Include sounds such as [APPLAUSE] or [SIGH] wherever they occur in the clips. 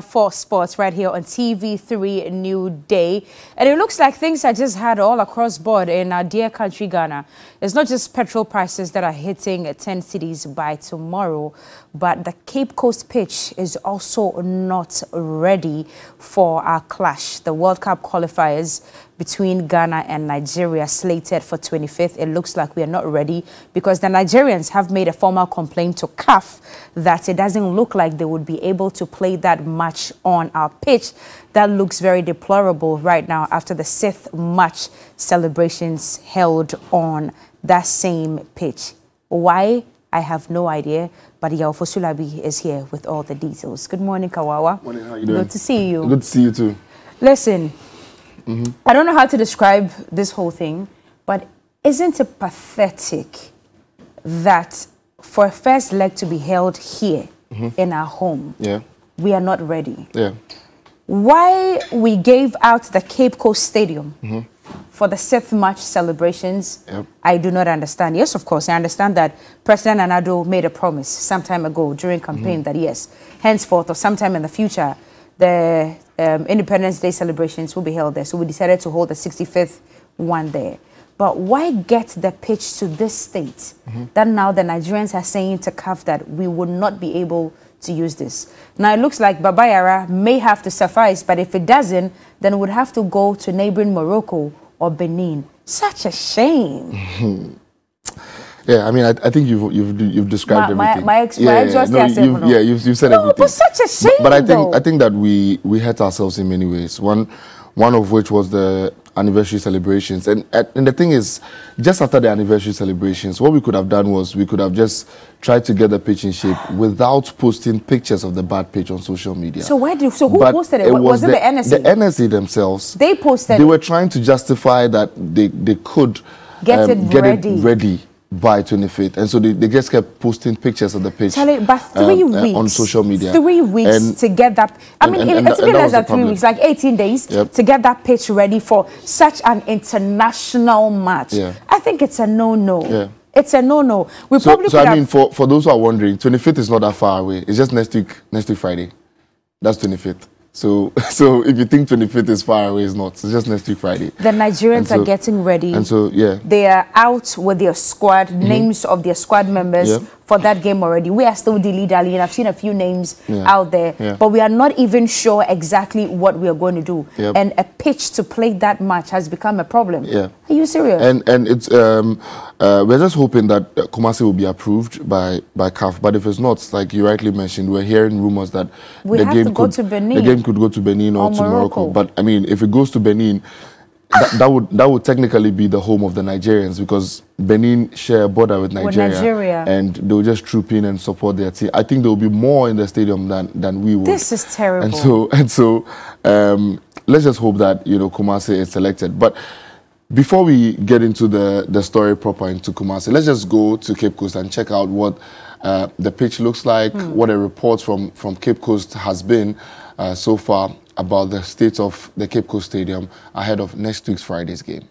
for sports right here on TV3 New Day. And it looks like things are just hard all across board in our dear country, Ghana. It's not just petrol prices that are hitting 10 cedis by tomorrow, but the Cape Coast pitch is also not ready for our clash. The World Cup qualifiers between Ghana and Nigeria slated for 25th. It looks like we are not ready because the Nigerians have made a formal complaint to CAF that it doesn't look like they would be able to play that March on our pitch. That looks very deplorable right now after the sixth match celebrations held on that same pitch. Why? I have no idea, but Yaofo Sulabi is here with all the details. Good morning, Kawawa. Morning, how you doing? Good to see you. Good to see you too. Listen, mm -hmm. I don't know how to describe this whole thing, but isn't it pathetic that for a first leg to be held here mm -hmm. in our home, yeah. we are not ready? Yeah. Why we gave out the Cape Coast Stadium mm -hmm for the sixth March celebrations, yep. I do not understand. Yes, of course, I understand that President Nana Addo made a promise some time ago during campaign mm -hmm. that yes, henceforth or sometime in the future, the um, Independence Day celebrations will be held there. So we decided to hold the 65th one there. But why get the pitch to this state mm -hmm. that now the Nigerians are saying to CAF that we would not be able to use this? Now it looks like Baba Yara may have to suffice, but if it doesn't, then we would have to go to neighboring Morocco or Benin. Such a shame. [LAUGHS] Yeah, I mean, I, I, think you've you've you've described my, everything. My, my, ex- yeah, yeah, no, you've, yeah, you've, you've said no, everything. but such a shame. But, but I think though. I think that we we hurt ourselves in many ways. One one of which was the anniversary celebrations, and and the thing is, just after the anniversary celebrations, what we could have done was we could have just tried to get the pitch in shape without posting pictures of the bad pitch on social media. So why do so who but posted it? it was, was, it the, the NSC? The NSC themselves. They posted. They were trying to justify that they they could get, um, it, get ready. it ready by 25th. And so they, they just kept posting pictures of the pitch Charlie, but three um, weeks, uh, on social media. Three weeks and, to get that. I and, mean, and, it's even less than three weeks, like 18 days yep. to get that pitch ready for such an international match. Yeah. I think it's a no-no. Yeah. It's a no-no. We so, probably so I mean, for, for those who are wondering, 25th is not that far away. It's just next week, next week Friday. That's 25th. So, [LAUGHS] so if you think 25th is far away, it's not. It's just next week Friday. The Nigerians so, are getting ready. And so, yeah. They are out with their squad, mm -hmm. names of their squad members yeah. For that game already. We are still dilly-dallying. I've seen a few names yeah. out there. Yeah. But we are not even sure exactly what we are going to do. Yep. And a pitch to play that match has become a problem. Yeah. Are you serious? And, and it's, um, uh, we're just hoping that Kumasi will be approved by, by CAF. But if it's not, like you rightly mentioned, we're hearing rumors that we the have game to go could, to Benin. the game could go to Benin or, or to Morocco. Morocco. But I mean, if it goes to Benin, that, that, would that would technically be the home of the Nigerians because Benin share a border with Nigeria, with Nigeria, and they'll just troop in and support their team. I think there will be more in the stadium than than we would. This is terrible. And so [LAUGHS] and so, um, let's just hope that you know Kumasi is selected. But before we get into the the story proper into Kumasi, let's just go to Cape Coast and check out what uh, the pitch looks like, Hmm. what a report from from Cape Coast has been uh, so far about the state of the Cape Coast Stadium ahead of next week's Friday's game.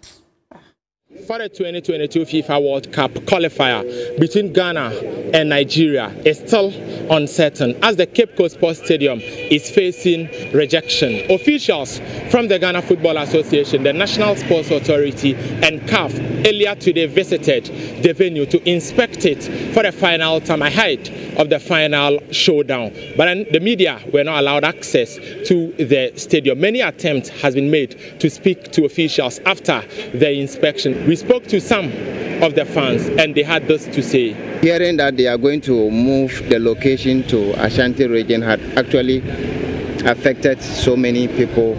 For the 2022 FIFA World Cup qualifier between Ghana and Nigeria is still uncertain as the Cape Coast Sports Stadium is facing rejection. Officials from the Ghana Football Association, the National Sports Authority and CAF earlier today visited the venue to inspect it for the final time ahead of the final showdown. But the media were not allowed access to the stadium. Many attempts has been made to speak to officials after the inspection. We spoke to some of the fans and they had this to say. Hearing that they are going to move the location to Ashanti region had actually affected so many people,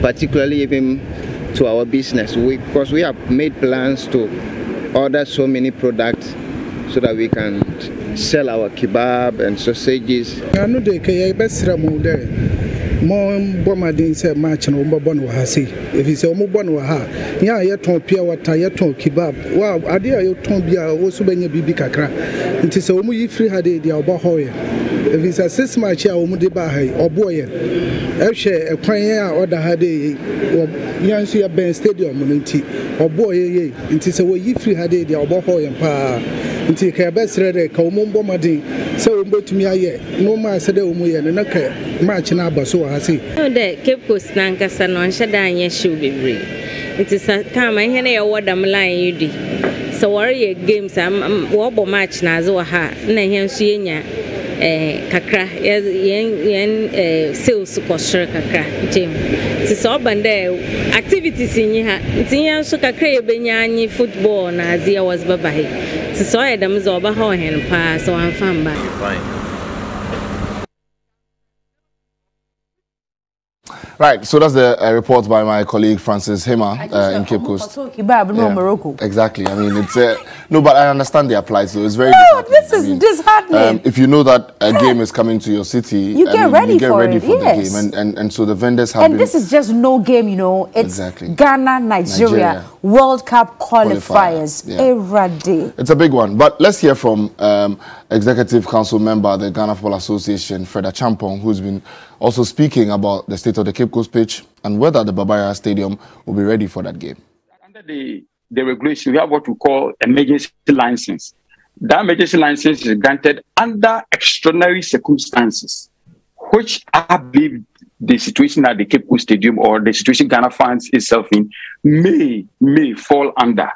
particularly even to our business. We, because we have made plans to order so many products so that we can sell our kebab and sausages. Mo bɔ maden sɛ match no wɔmbɛbɔ no wɔ ha sei. Ɛfiri sɛ ɔmobɔ no wɔ ha yɛ a yɛtɔn pia wata yɛtɔn kebab wa adeɛ a yɛtɔn bi a wo so bɛnya biribi kakra. Nti sɛ wɔmu yi firi ha de deɛ ɔbɔ hɔ yɛ ɛfiri sɛ six match a wɔmu de baa ha yi ɔboɔ yɛn. Ɛhwɛ ɛkwan yɛn a ɔda ha de yɛn nso yɛbɛn stadium no nti ɔboɔ yɛ yie. Nti sɛ wɔyi firi ha de deɛ ɔbɔ hɔ yɛn paa nti ka yɛbɛsrɛ dɛ ka wɔn mbɔ mmɔden sɛ wɔn bɛtumi ayɛ nneɛma a ɛsɛ dɛ wɔn yɛ no na ka match no aba so wɔ ha sei. ɛnu dɛ cape coast nankasa no ɔnhyɛ da anyɛ hyew bebree nti sa taama ihe na yɛwɔ dam line yi di sɛ wɔreyɛ games wɔbɔ match na adze wɔ ha na ihe nso yɛnya kakra. Yɛn eh, sales kɔ soro kakra gyem nti sɛ ɔba dɛ activities nyi ha. Nti yɛn nso kakra yɛbɛnya anyi football na adze yɛ wɔdze bɛba ha nti sɛ ɔyɛ dɛm dze ɔbɛha ɔhɛn paa sɛ wɔamfa mba. Right, so that's the uh, report by my colleague Francis Hema uh, in Cape Coast. Yeah, Morocco. Exactly. I mean, it's uh, [LAUGHS] no, but I understand the apply, so it's very. No, this is I mean, disheartening. Um, if you know that a game is coming to your city, you get mean, ready you get for ready it. for yes. the game, and, and and so the vendors have. And been, this is just no game, you know. It's exactly. Ghana, Nigeria, Nigeria, World Cup qualifiers. Qualifier. Yeah. It's a big one, but let's hear from um, Executive Council member, the Ghana Football Association, Fred Acheampong, who's been also speaking about the state of the Cape Coast pitch and whether the Baba Yara Stadium will be ready for that game. Under the, the regulation, we have what we call emergency license. That emergency license is granted under extraordinary circumstances, which I believe the situation at the Cape Coast Stadium or the situation Ghana finds itself in may may fall under.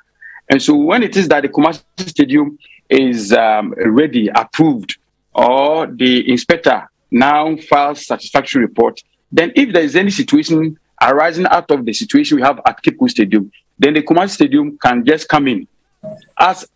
And so when it is that the Kumasi Stadium is um, ready, approved, or the inspector now files satisfactory report, then if there is any situation arising out of the situation we have at Coast Stadium, then the Kumasi Stadium can just come in as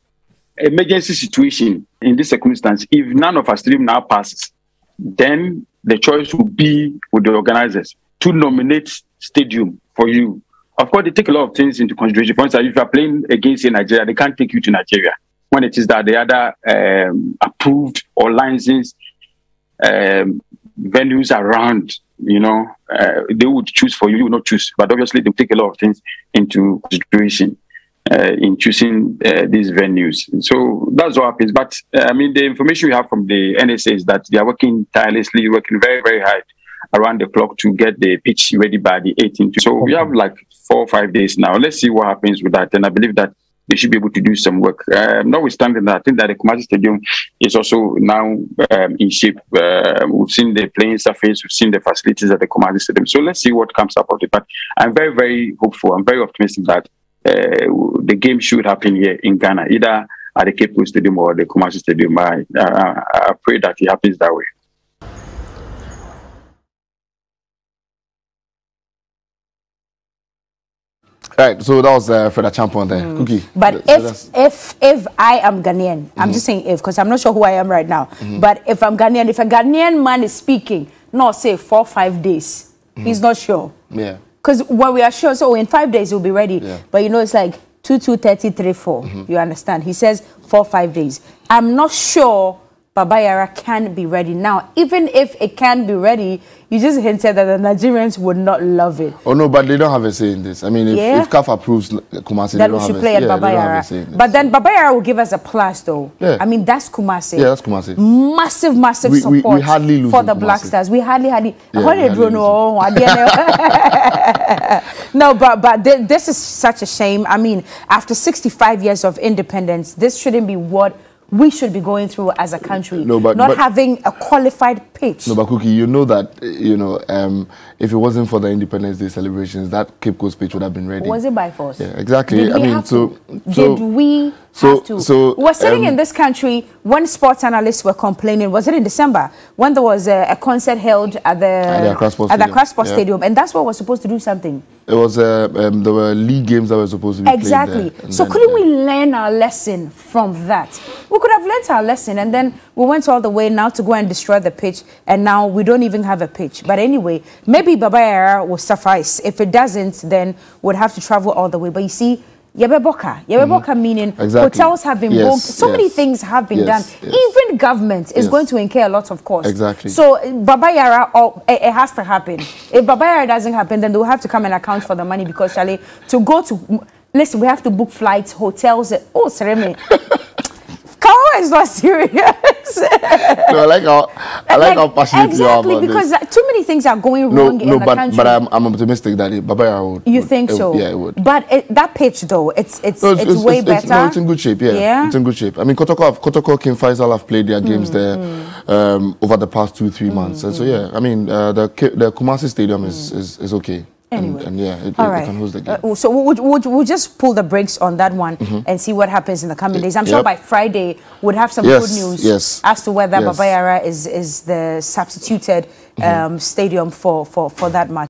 emergency situation in this circumstance. If none of our stadium now passes, then the choice will be with the organizers to nominate stadium for you. Of course, they take a lot of things into consideration. For instance, if you are playing against Nigeria, they can't take you to Nigeria when it is that the other um, approved or licensed um, venues around, you know, uh, they would choose for you, you would not choose. But obviously, they take a lot of things into consideration uh, in choosing uh, these venues. So that's what happens. But uh, I mean, the information we have from the NSA is that they are working tirelessly, working very, very hard around the clock to get the pitch ready by the 18th. So we have like four or five days now. Let's see what happens with that. And I believe that they should be able to do some work. Um, notwithstanding that, I think that the Kumasi Stadium is also now um, in shape. Uh, we've seen the playing surface, we've seen the facilities at the Kumasi Stadium. So let's see what comes up of it. But I'm very, very hopeful. I'm very optimistic that uh, the game should happen here in Ghana, either at the Cape Stadium or the Kumasi Stadium. I, uh, I pray that it happens that way. Right, so that was uh, Fred Acheampong there. Mm. Cookie. But if if if I am Ghanaian, mm -hmm. I'm just saying if because I'm not sure who I am right now. Mm -hmm. But if I'm Ghanaian, if a Ghanaian man is speaking, no, say four five days, -hmm. he's not sure. Yeah. Because when we are sure, so in five days we'll be ready. Yeah. But you know, it's like two, two, thirty, three, four. You understand? He says four, five days. I'm not sure Baba Yara can be ready. Now, even if it can be ready, you just hinted that the Nigerians would not love it. Oh no, but they don't have a say in this. I mean, if, yeah. if CAF approves Kumasi, then we should play at yeah, Baba Yara. But then Baba Yara will give us a plus, though. Yeah. I mean, that's Kumasi. Yeah, that's Kumasi. Massive, massive we, support we, we hardly lose for the Black Stars. We hardly, hardly. Yeah, hardly hardly [LAUGHS] no, but but th this is such a shame. I mean, after 65 years of independence, this shouldn't be what we should be going through as a country. No, but, not but, having a qualified pitch. No, but Cookie, you know that you know um, if it wasn't for the Independence Day celebrations, that Cape Coast pitch would have been ready. Was it by force? Yeah, exactly. I mean, so, so did we so, have to? So we're sitting um, in this country when sports analysts were complaining. Was it in December when there was a, a concert held at the at the Accra Sports Stadium, Accra Sports yeah. Stadium, and that's what was supposed to do something. It was uh, um, there were league games that were supposed to be exactly. So then, couldn't yeah. we learn our lesson from that? We could have learned our lesson, and then we went all the way now to go and destroy the pitch, and now we don't even have a pitch. But anyway, maybe Baba Yara will suffice. If it doesn't, then we'd have to travel all the way. But you see. Yebeboka. Yebeboka mm -hmm. meaning exactly. hotels have been yes, booked. So yes. many things have been yes, done. Even government is going to incur a lot of cost. Exactly. So Baba Yara, oh, it, it has to happen. If Baba Yara doesn't happen, then they will have to come and account for the money because, Charlie, to go to, listen, we have to book flights, hotels. Oh, Sereme. [LAUGHS] Kawa is not serious. [LAUGHS] no, I like how I like, how passionate exactly, you are about because this. uh, too many things are going No, wrong in no, the but country. but I'm, I'm optimistic that it, Baba Yara would. you would- think it- so? Yeah, it would. But it, that pitch, though, it's it's No, it's, way better. no, it's in good shape. Yeah, Yeah? it's in good shape. I mean, Kotoko, have- Kotoko, King Faisal have played their games there um, over the past two, three months, and so yeah, I mean, uh, the the Kumasi Stadium is, is is okay. Anyway. and, and yeah, it, All right. can the game. Uh, so we'll, we'll, we'll just pull the brakes on that one and see what happens in the coming days. I'm sure by Friday we'll have some Yes, good news yes, as to whether yes. Baba Yara is, is the substituted um, stadium for, for, for that match.